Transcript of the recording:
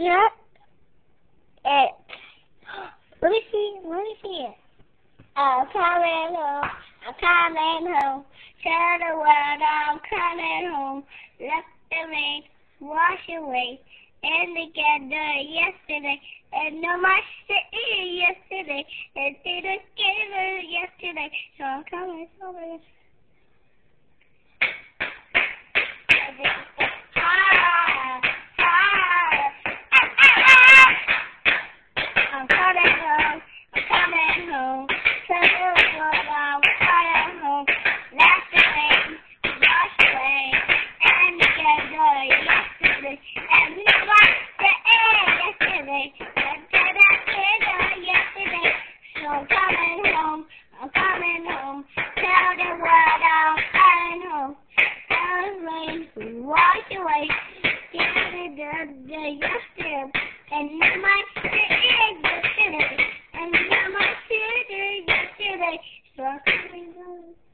Yeah. It. Let me see. Let me see it. I'm coming home. I'm coming home. Tell the world I'm coming home. Let the rain wash away. And together yesterday. And no my city yesterday. And the together yesterday. So I'm coming home. home. I'm coming home. Tell the world I'm coming home. Tell the rain, wash away. Tell the the yesterday, and now my sister yesterday, and now my sister yesterday. So I'm coming home.